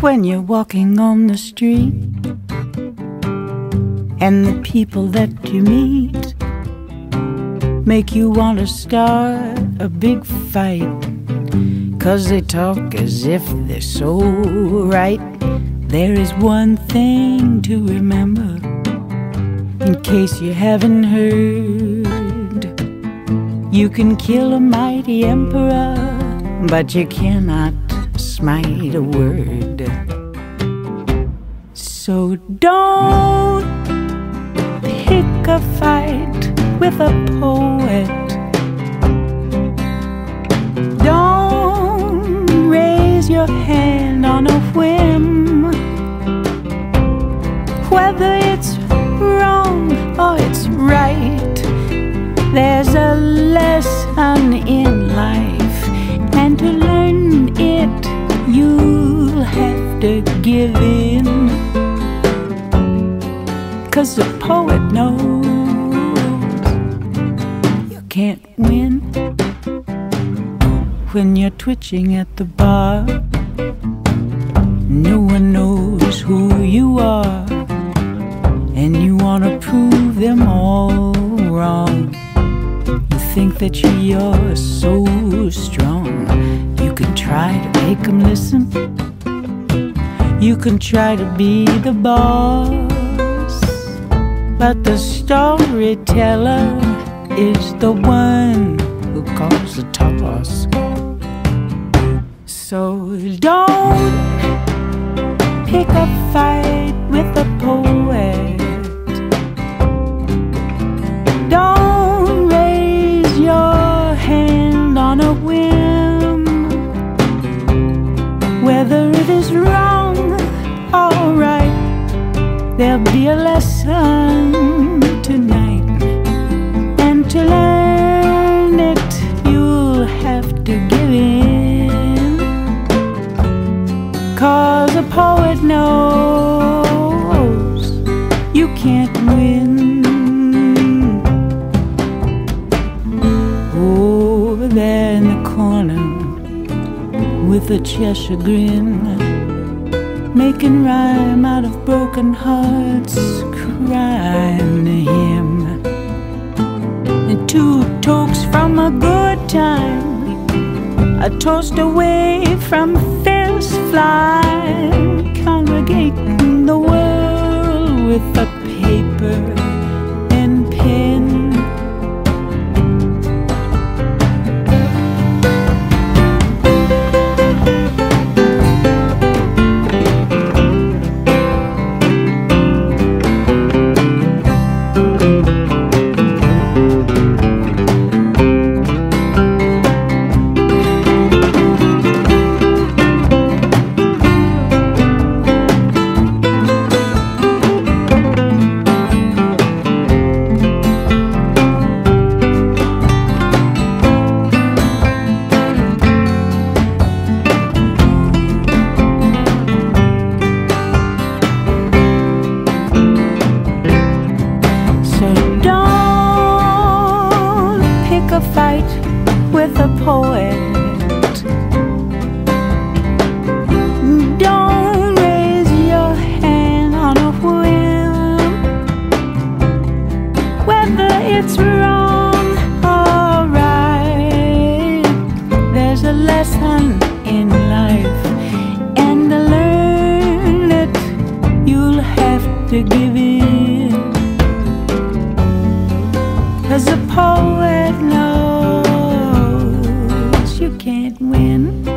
when you're walking on the street and the people that you meet make you want to start a big fight. Cause they talk as if they're so right. There is one thing to remember in case you haven't heard. You can kill a mighty emperor but you cannot smite a word. So don't pick a fight with a poet. Don't raise your hand to give in. Cause the poet knows you can't win when you're twitching at the bar. No one knows who you are, and you wanna prove them all wrong. You think that you're so strong You can try to make them listen. You can try to be the boss. But the storyteller is the one who calls the toss. So don't pick a fight with the poet, don't raise your hand on a poet. Be a lesson tonight, and to learn it, you'll have to give in. Cause a poet knows you can't win. Over there in the corner with a Cheshire grin making rhyme out of broken hearts, crying him. And two tokes from a good time, a toast away from fierce fly, congregating the world with a with a poet. Don't raise your hand on a whim, whether it's wrong or right. There's a lesson in life, and to learn it, you'll have to give in. Cause a poet knows can't win.